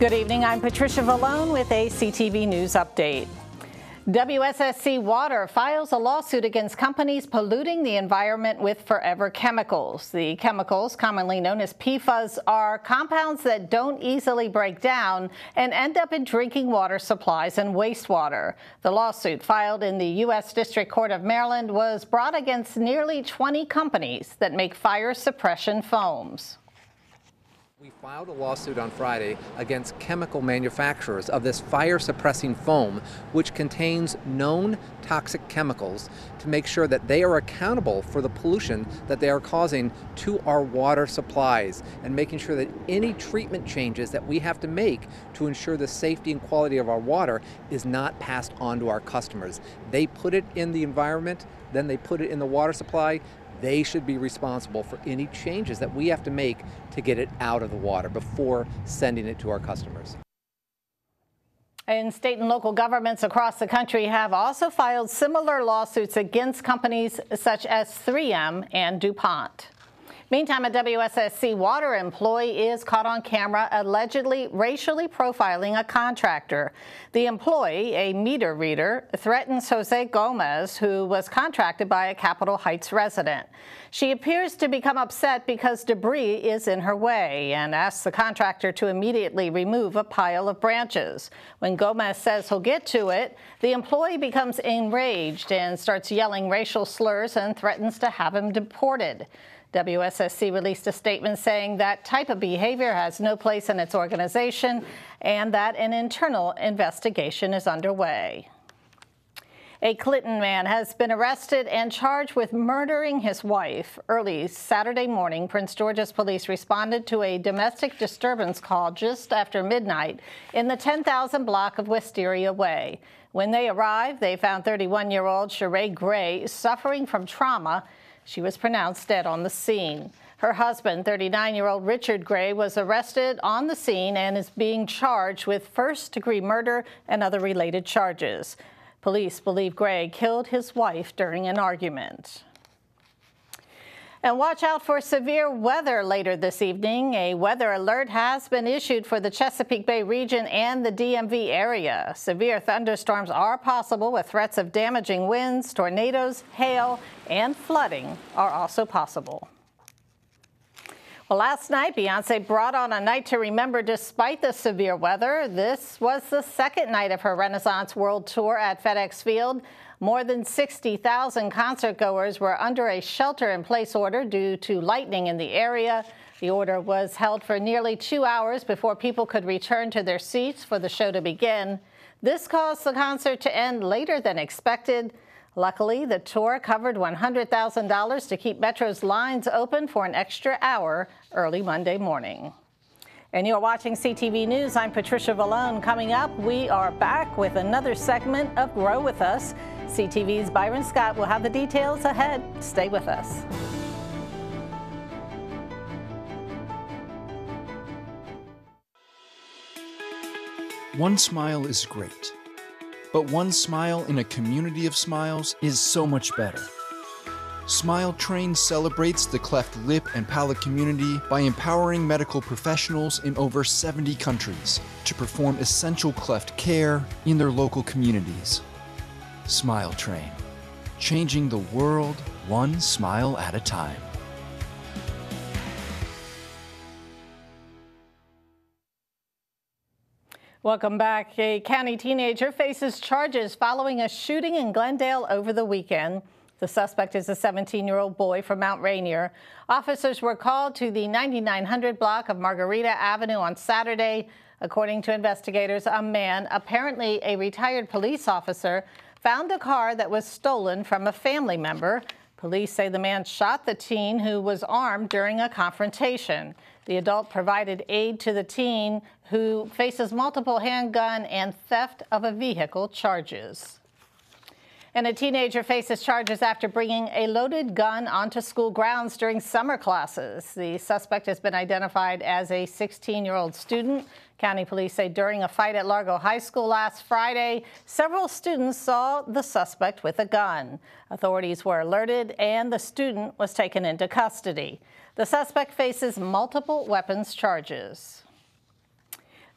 Good evening. I'm Patricia Vallone with a CTV News update. WSSC Water files a lawsuit against companies polluting the environment with forever chemicals. The chemicals, commonly known as PFAS, are compounds that don't easily break down and end up in drinking water supplies and wastewater. The lawsuit filed in the U.S. District Court of Maryland was brought against nearly 20 companies that make fire suppression foams. We filed a lawsuit on Friday against chemical manufacturers of this fire suppressing foam, which contains known toxic chemicals, to make sure that they are accountable for the pollution that they are causing to our water supplies and making sure that any treatment changes that we have to make to ensure the safety and quality of our water is not passed on to our customers. They put it in the environment, then they put it in the water supply, they should be responsible for any changes that we have to make to get it out of the water before sending it to our customers. And state and local governments across the country have also filed similar lawsuits against companies such as 3M and DuPont. Meantime, a WSSC water employee is caught on camera allegedly racially profiling a contractor. The employee, a meter reader, threatens Jose Gomez, who was contracted by a Capitol Heights resident. She appears to become upset because debris is in her way and asks the contractor to immediately remove a pile of branches. When Gomez says he'll get to it, the employee becomes enraged and starts yelling racial slurs and threatens to have him deported. WSSC released a statement saying that type of behavior has no place in its organization and that an internal investigation is underway. A Clinton man has been arrested and charged with murdering his wife. Early Saturday morning, Prince George's police responded to a domestic disturbance call just after midnight in the 10,000 block of Wisteria Way. When they arrived, they found 31-year-old Sheree Gray suffering from trauma she was pronounced dead on the scene. Her husband, 39-year-old Richard Gray, was arrested on the scene and is being charged with first-degree murder and other related charges. Police believe Gray killed his wife during an argument. And watch out for severe weather later this evening. A weather alert has been issued for the Chesapeake Bay region and the DMV area. Severe thunderstorms are possible with threats of damaging winds, tornadoes, hail, and flooding are also possible. Well, last night, Beyonce brought on a night to remember despite the severe weather. This was the second night of her Renaissance World Tour at FedEx Field. More than 60,000 concertgoers were under a shelter-in-place order due to lightning in the area. The order was held for nearly two hours before people could return to their seats for the show to begin. This caused the concert to end later than expected. Luckily, the tour covered $100,000 to keep Metro's lines open for an extra hour early Monday morning. And you're watching CTV News. I'm Patricia Vallone. Coming up, we are back with another segment of Grow With Us. CTV's Byron Scott will have the details ahead. Stay with us. One smile is great, but one smile in a community of smiles is so much better. Smile Train celebrates the cleft lip and palate community by empowering medical professionals in over 70 countries to perform essential cleft care in their local communities. Smile Train, changing the world one smile at a time. Welcome back. A county teenager faces charges following a shooting in Glendale over the weekend. The suspect is a 17-year-old boy from Mount Rainier. Officers were called to the 9900 block of Margarita Avenue on Saturday. According to investigators, a man, apparently a retired police officer, found a car that was stolen from a family member. Police say the man shot the teen who was armed during a confrontation. The adult provided aid to the teen who faces multiple handgun and theft of a vehicle charges. And a teenager faces charges after bringing a loaded gun onto school grounds during summer classes. The suspect has been identified as a 16-year-old student. County police say during a fight at Largo High School last Friday, several students saw the suspect with a gun. Authorities were alerted and the student was taken into custody. The suspect faces multiple weapons charges.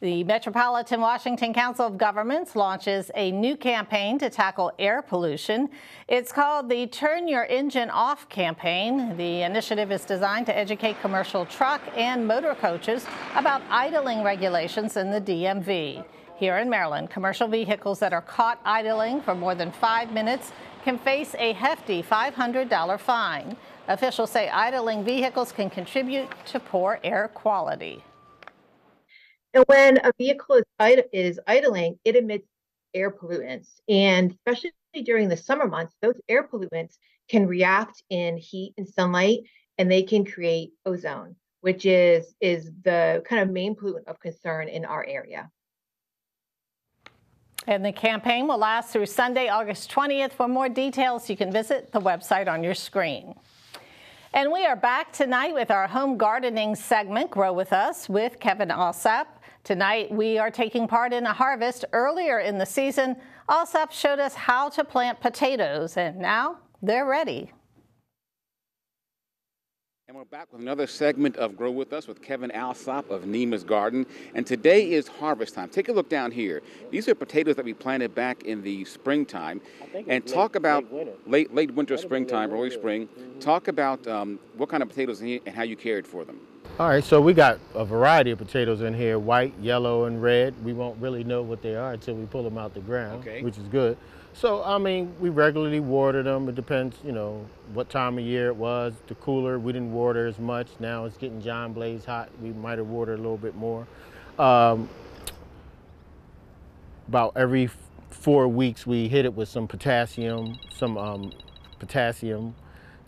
The Metropolitan Washington Council of Governments launches a new campaign to tackle air pollution. It's called the Turn Your Engine Off campaign. The initiative is designed to educate commercial truck and motor coaches about idling regulations in the DMV. Here in Maryland, commercial vehicles that are caught idling for more than five minutes can face a hefty $500 fine. Officials say idling vehicles can contribute to poor air quality. And when a vehicle is, id- is idling, it emits air pollutants. And especially during the summer months, those air pollutants can react in heat and sunlight and they can create ozone, which is, is the kind of main pollutant of concern in our area. And the campaign will last through Sunday, August 20th. For more details, you can visit the website on your screen. And we are back tonight with our home gardening segment, Grow With Us, with Kevin Alsop. Tonight, we are taking part in a harvest earlier in the season. Alsop showed us how to plant potatoes, and now they're ready. And we're back with another segment of Grow With Us with Kevin Alsop of Neima's Garden. And today is harvest time. Take a look down here. These are potatoes that we planted back in the springtime. And talk about late winter. late, late winter, springtime, early spring. Talk about um, what kind of potatoes and how you cared for them. All right, so we got a variety of potatoes in here, white, yellow, and red. We won't really know what they are until we pull them out the ground, Okay. which is good. So, I mean, we regularly water them. It depends, you know, what time of year it was. The cooler, we didn't water as much. Now it's getting John Blaze hot. We might have watered a little bit more. Um, about every four weeks, we hit it with some potassium, some um, potassium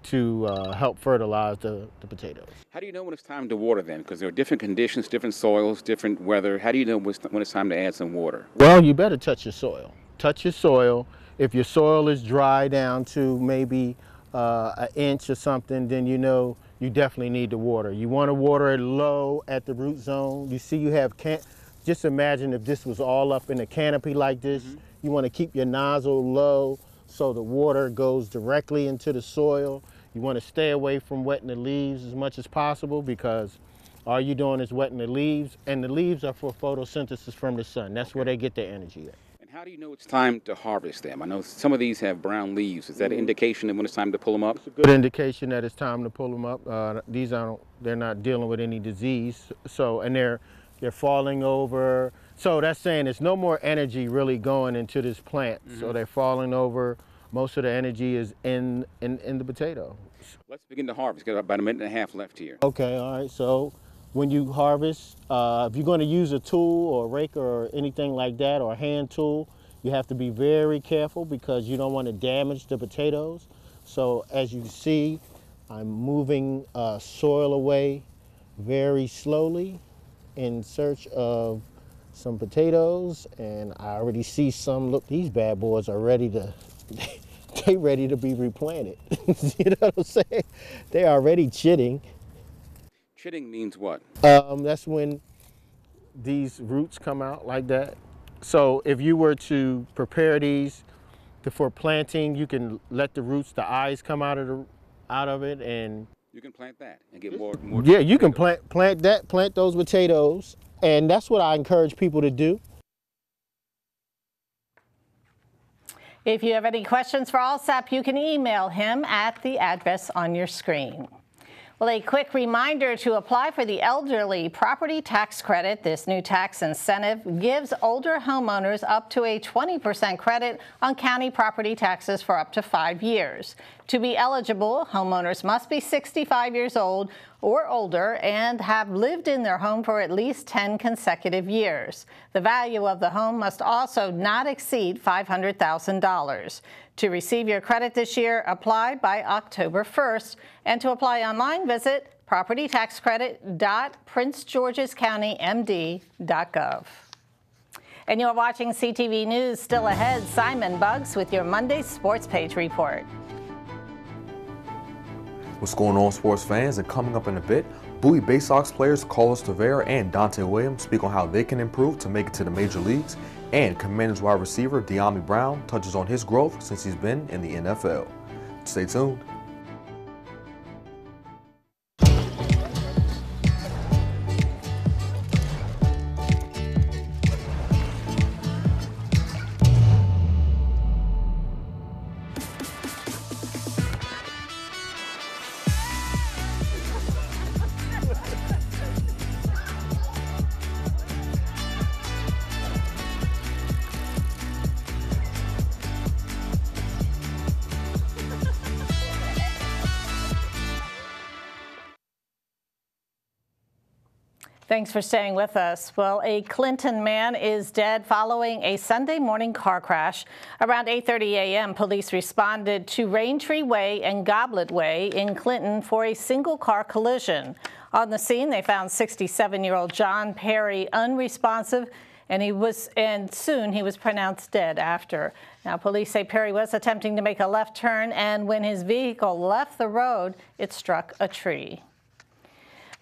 to uh, help fertilize the, the potatoes. How do you know when it's time to water them? Because there are different conditions, different soils, different weather. How do you know when it's- time to add some water? Well, you better touch your soil. Touch your soil. If your soil is dry down to maybe uh, an inch or something, then you know you definitely need to water. You want to water it low at the root zone. You see, you have can. Just imagine if this was all up in a canopy like this. You want to keep your nozzle low so the water goes directly into the soil. You want to stay away from wetting the leaves as much as possible because all you're doing is wetting the leaves, and the leaves are for photosynthesis from the sun. That's where they get their energy at. And how do you know it's time to harvest them? I know some of these have brown leaves. Is that an indication of when it's time to pull them up? It's a Good indication that it's time to pull them up. Uh, these aren't, they're not dealing with any disease. So, and they're, they're falling over. So that's saying there's no more energy really going into this plant. So they're falling over. Most of the energy is in, in, in the potato. Let's begin to harvest. Got about a minute and a half left here. Okay, all right. So when you harvest, uh, if you're going to use a tool or a rake or anything like that or a hand tool, you have to be very careful because you don't want to damage the potatoes. So as you see, I'm moving uh, soil away very slowly in search of some potatoes and I already see some, look, these bad boys are ready to, they ready to be replanted. you know what I'm saying? They're already chitting. Chitting means what? Um, that's when these roots come out like that. So if you were to prepare these for planting, you can let the roots, the eyes come out of the out of it, and You can plant that and get more. more yeah, you can plant plant that, plant those potatoes, and that's what I encourage people to do. If you have any questions for Alsop, you can email him at the address on your screen. Well, a quick reminder to apply for the elderly property tax credit. This new tax incentive gives older homeowners up to a 20% credit on county property taxes for up to five years. To be eligible, homeowners must be 65 years old or older and have lived in their home for at least 10 consecutive years. The value of the home must also not exceed $500,000. To receive your credit this year, apply by October 1st. And to apply online, visit propertytaxcredit.princegeorgescountymd.gov. And you're watching CTV News. Still ahead, Simon Bugs with your Monday Sports Page report. What's going on, sports fans? And coming up in a bit, Bowie Bay Sox players Carlos Tavera and Donta' Williams speak on how they can improve to make it to the major leagues. And Commanders wide receiver Dyami Brown touches on his growth since he's been in the NFL. Stay tuned. Thanks for staying with us. Well, a Clinton man is dead following a Sunday morning car crash. Around 8:30 a.m., police responded to Raintree Way and Goblet Way in Clinton for a single car collision. On the scene, they found 67-year-old John Perry unresponsive and he was and soon he was pronounced dead after. Now police say Perry was attempting to make a left turn and when his vehicle left the road, it struck a tree.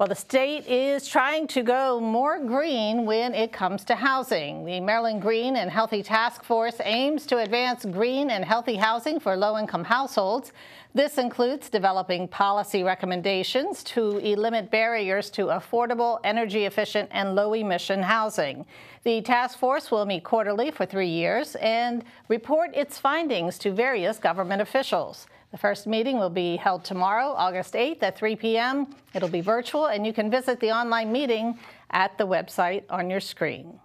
Well, the state is trying to go more green when it comes to housing. The Maryland Green and Healthy Task Force aims to advance green and healthy housing for low-income households. This includes developing policy recommendations to eliminate barriers to affordable, energy-efficient, and low-emission housing. The task force will meet quarterly for three years and report its findings to various government officials. The first meeting will be held tomorrow, August 8th at 3 p.m. It'll be virtual, and you can visit the online meeting at the website on your screen.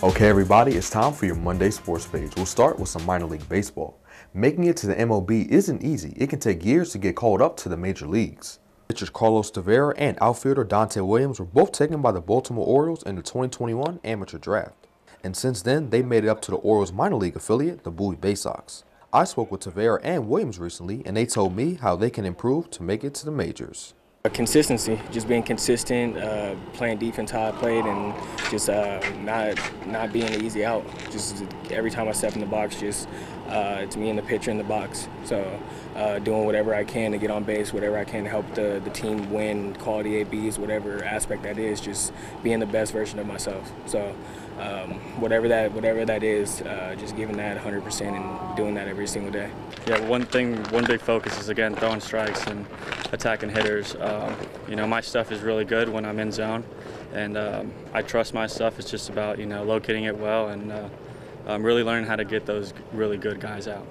Okay, everybody, it's time for your Monday sports page. We'll start with some minor league baseball. Making it to the MLB isn't easy. It can take years to get called up to the major leagues. Pitchers Carlos Tavera and outfielder Donta' Williams were both taken by the Baltimore Orioles in the 2021 amateur draft. And since then, they made it up to the Orioles minor league affiliate, the Bowie Bay Sox. I spoke with Tavera and Williams recently, and they told me how they can improve to make it to the majors. Consistency, just being consistent, uh, playing defense how I played, and just uh, not not being an easy out. Just every time I step in the box, just uh, it's me and the pitcher in the box. So uh, doing whatever I can to get on base, whatever I can to help the, the team win, quality ABs, whatever aspect that is, just being the best version of myself. So um, whatever that whatever that is, uh, just giving that 100% and doing that every single day. Yeah, one thing, one big focus is again throwing strikes and attacking hitters. Um, you know, my stuff is really good when I'm in zone, and um, I trust my stuff. It's just about you know locating it well and uh, um, really learning how to get those really good guys out.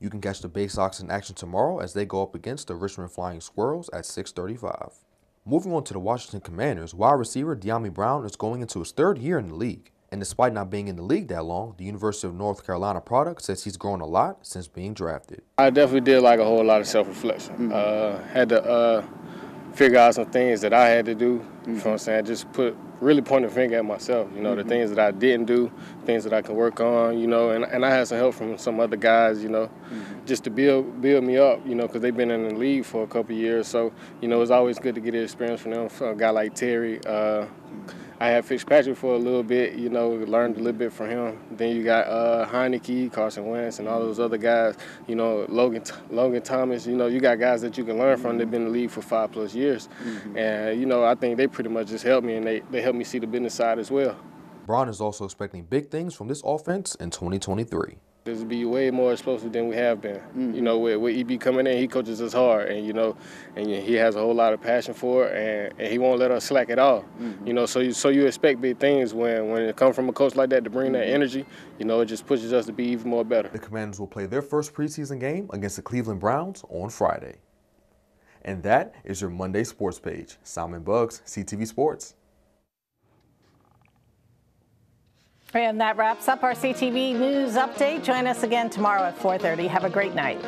You can catch the Bay Sox in action tomorrow as they go up against the Richmond Flying Squirrels at 6:35. Moving on to the Washington Commanders, wide receiver Dyami Brown is going into his third year in the league. And despite not being in the league that long, the University of North Carolina product says he's grown a lot since being drafted. I definitely did like a whole lot of self-reflection. Uh, had to uh, figure out some things that I had to do. You know what I'm saying? Just put really point a finger at myself. You know, the things that I didn't do, things that I can work on. You know, and, and I had some help from some other guys. You know, just to build build me up. You know, because they've been in the league for a couple years. So you know, it's always good to get the experience from them. For a guy like Terry. Uh, I had Fitzpatrick for a little bit, you know, learned a little bit from him. Then you got uh, Heinicke, Carson Wentz, and all those other guys. You know, Logan Logan Thomas. You know, you got guys that you can learn from. They've been in the league for five plus years, mm-hmm. and you know, I think they pretty much just helped me, and they they helped me see the business side as well. Brown is also expecting big things from this offense in 2023. This will be way more explosive than we have been. Mm-hmm. You know, with, with EB coming in, he coaches us hard, and you know, and he has a whole lot of passion for it, and, and he won't let us slack at all. Mm-hmm. You know, so you so you expect big things when when it comes from a coach like that to bring that mm-hmm. energy. You know, it just pushes us to be even more better. The Commanders will play their first preseason game against the Cleveland Browns on Friday. And that is your Monday sports page. Simon Bugs, CTV Sports. And that wraps up our CTV News Update. Join us again tomorrow at 4.30. Have a great night.